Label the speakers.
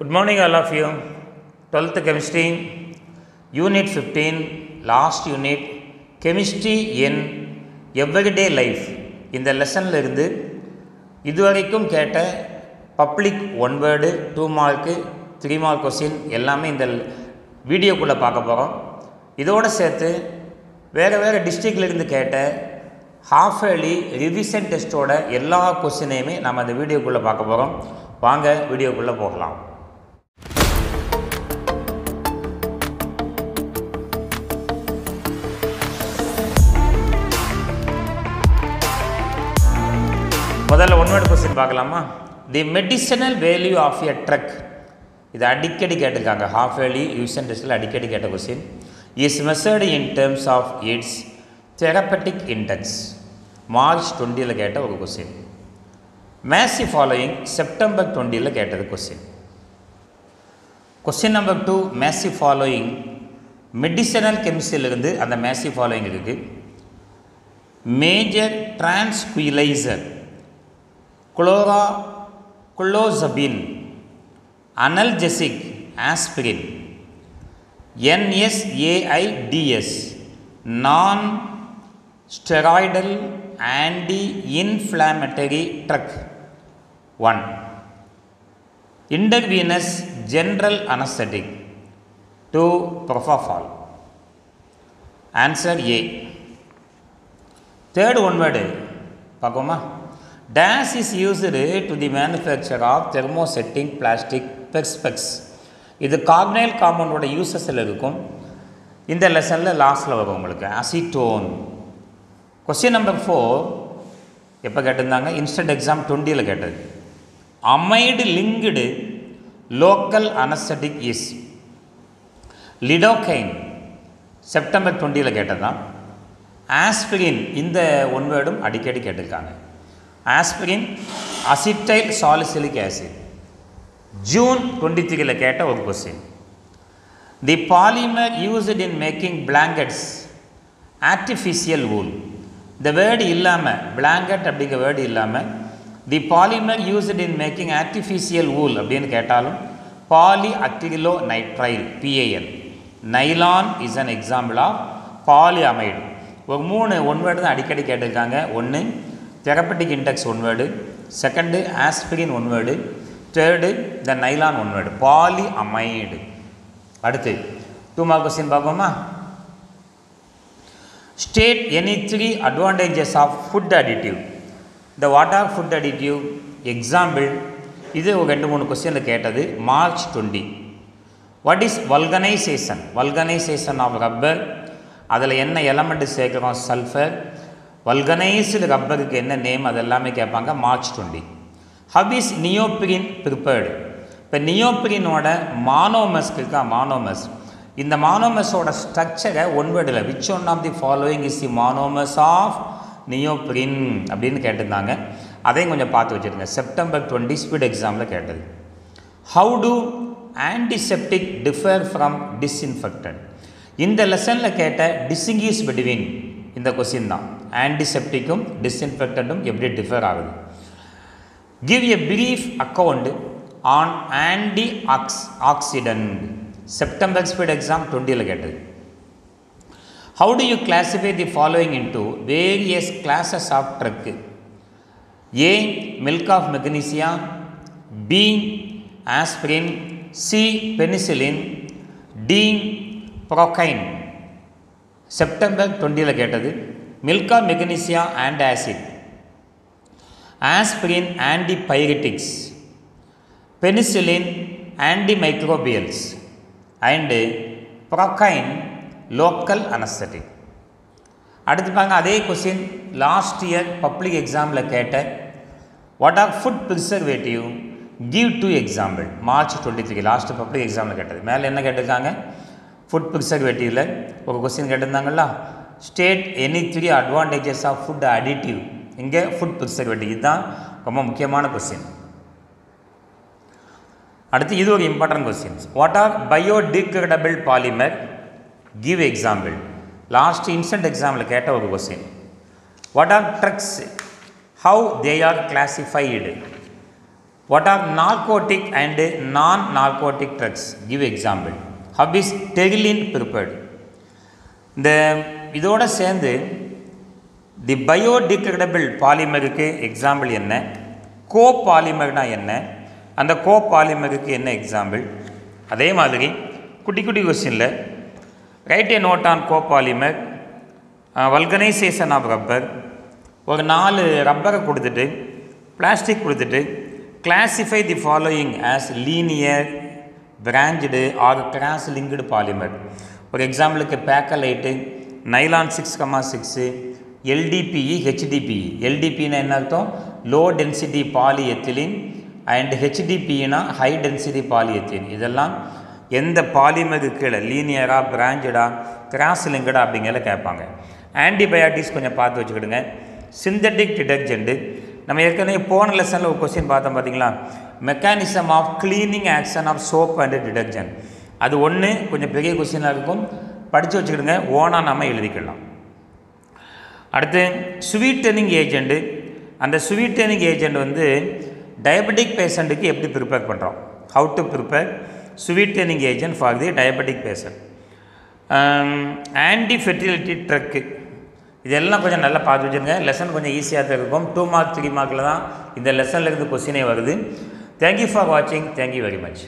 Speaker 1: Good morning, all of you. 12th chemistry, unit 15, last unit, chemistry in everyday life. இந்த லெசனில் இருந்து இதுவரைக்கும் கேட்ட public one word two mark three mark question எல்லாமே இந்த வீடியோக்குள்ளே பார்க்க போகிறோம் இதோடு சேர்த்து வேறு வேறு டிஸ்ட்ரிக்ட்லேருந்து கேட்ட ஹாஃப் ஏர்லி ரிவிஷன் டெஸ்ட்டோட எல்லா கொஸ்டினையுமே நம்ம அந்த வீடியோக்குள்ளே பார்க்க போகிறோம் வாங்க வீடியோக்குள்ளே போகலாம் முதல்ல ஒன்வேர்டு கொஸ்டின் பார்க்கலாமா? The medicinal value of a drug இது அடிக்கடி கேட்டிருக்காங்க. ஹாஃப் வேலி யூஸ் அண்ட் டெஸ்டில் அடிக்கடி கேட்ட question is measured in terms of its therapeutic index March டுவெண்ட்டியில் கேட்ட ஒரு கொஸ்டின் மேசி ஃபாலோயிங் செப்டம்பர் டுவெண்ட்டியில் கேட்டது question question number two மேசி following medicinal கெமிஸ்ட்ரியிலிருந்து அந்த மேசி ஃபாலோயிங் இருக்குது major டிரான்ஸ்குயிலைசர் குளோரா clozapine analgesic aspirin NSAIDs non steroidal anti inflammatory drug one intravenous general anaesthetic two propofol answer A third one word பார்ப்போமா dash is used to the manufacture of thermosetting plastic perspex இது carbonyl காம்பவுண்டோட யூசஸில் இருக்கும். இந்த லெசனில் லாஸ்ட்டில் வரும் உங்களுக்கு. Acetone question number four எப்போ கேட்டிருந்தாங்க? இன்ஸ்டன்ட் எக்ஸாம் டுவெண்ட்டியில் கேட்டது. Amide linked local anaesthetic is lidocaine September டுவெண்ட்டியில் கேட்டது தான் ஆஸ்பிரின் இந்த ஒன் வேர்டும் அடிக்கடி கேட்டிருக்காங்க. Aspirin acetyl salicylic acid June twenty த்ரீல கேட்ட ஒரு question the polymer used in making blankets artificial wool இந்த வேர்டு இல்லாமல் பிளாங்கெட் அப்படிங்கிற வேர்டு இல்லாமல் the polymer used in making artificial wool அப்படின்னு கேட்டாலும் poly acrylo nitrile PAL nylon is an example of poly amide ஒரு மூணு ஒன் வேர்டு தான் அடிக்கடி கேட்டிருக்காங்க. ஒன்று therapeutic index one word second aspirin one word third the nylon one word poly amide அடுத்து two mark question பார்ப்போமா? State any three advantages of food additive இந்த what are food additive example இது ஒரு ரெண்டு மூணு கொஸ்டினில் கேட்டது March twenty what is vulcanisation vulcanisation of rubber அதில் என்ன எலமெண்ட் சேர்க்குறோம்? சல்ஃபர் வல்கனைஸ்டு ரப்பருக்கு என்ன நேம் அது எல்லாமே கேட்பாங்க March twenty. How is neoprene prepared இப்போ நியோப்ரினோட மானோமஸ் இருக்கா? மானோமஸ். இந்த மானோமஸோட ஸ்ட்ரக்சரை ஒன்வேர்டில் which one of the following is the monomers of neoprene அப்படின்னு கேட்டிருந்தாங்க. அதையும் கொஞ்சம் பார்த்து வச்சுருங்க. செப்டம்பர் டுவெண்ட்டி ஸ்பீட் எக்ஸாமில் கேட்டது. How to antiseptic differ from disinfected இந்த லெசனில் கேட்ட டிஸ்இங்கிஸ் பிட்வீன் இந்த கொஸ்டின் தான். ஆன்டிசெப்டிக்கும் டிஸ்இன்ஃபெக்டட்டும் எப்படி டிஃபர் ஆகுது? Give a brief account on anti ox oxidant September speed exam டுவெண்ட்டியில் கேட்டது. How to you classify the following in to various classes of drug A milk of magnesia B aspirin C penicillin D procaine September டுவெண்ட்டியில் கேட்டது. Milk of magnesia and acid. Aspirin antipyretics. Penicillin antimicrobials. And procaine local anaesthetic. அடுத்து பாருங்க அதே question last year public எக்ஸாமில் கேட்ட what are food preservative give two example March twenty three last public எக்ஸாமில் கேட்டது. மேலே என்ன கேட்டிருக்காங்க? ஃபுட் ப்ரிசர்வேட்டிவில் ஒரு question கேட்டிருந்தாங்களா state any three advantages of food additive இங்கே ஃபுட் ப்ரிசர்வேட்டிவ் இதுதான் ரொம்ப முக்கியமான கொஸ்டின் அடுத்து இது ஒரு important questions what are biodegradable polymer give example last instant எக்ஸாமில் கேட்ட ஒரு question what are drugs how they are classified what are narcotic and non narcotic drugs give example how is terylene prepared இந்த இதோடு சேர்ந்து தி பயோடிக்ரெடபிள் பாலிமருக்கு example என்ன? கோ பாலிமர்னா என்ன? அந்த கோ பாலிமருக்கு என்ன எக்ஸாம்பிள் அதே மாதிரி குட்டி குட்டி கொஸ்டினில் write a note on co polymer vulcanisation of rubber ஒரு நாலு ரப்பரை கொடுத்துட்டு பிளாஸ்டிக் கொடுத்துட்டு classify the following as linear branched or cross linked polymer ஒரு எக்ஸாம்பிளுக்கு bakelite nylon six comma six LDPE HDPE எல்டிபின்னா என்ன அர்த்தம்? Low density poly ethylene and ஹெச்டிபினா high density poly ethylene இதெல்லாம் எந்த பாலிமருக்கு கீழே? லீனியராக பிராஞ்சடா கிராஸ் லிங்கடா அப்படிங்கிறத கேட்பாங்க. ஆன்டிபயாட்டிக்ஸ் கொஞ்சம் பார்த்து வச்சுக்கிடுங்க. சிந்தட்டிக் டிடர்ஜென்ட்டு நம்ம ஏற்கனவே போன லெசனில் ஒரு கொஸ்டின் பார்த்தோம் பார்த்தீங்களா? Mechanism of cleaning action of soap and detergent அது ஒன்று கொஞ்சம் பெரிய கொஸ்டினாக இருக்கும். படித்து வச்சுக்கிடுங்க ஓனாக நம்ம எழுதிக்கலாம் அடுத்து ஸ்வீட்டனிங் ஏஜெண்ட்டு அந்த ஸ்வீட்டனிங் ஏஜெண்ட் வந்து டயபெட்டிக் பேஷண்ட்டுக்கு எப்படி ப்ரிப்பேர் பண்ணுறோம் how to prepare sweetening agent for the diabetic patient anti fertility drug இதெல்லாம் கொஞ்சம் நல்லா பார்த்து வச்சுருங்க. லெசன் கொஞ்சம் ஈஸியாக தான் இருக்கும். டூ மார்க் த்ரீ மார்க்கில் தான் இந்த லெசனில் இருந்து கொஸ்டினே வருது. தேங்க்யூ ஃபார் வாட்சிங் தேங்க்யூ வெரி மச்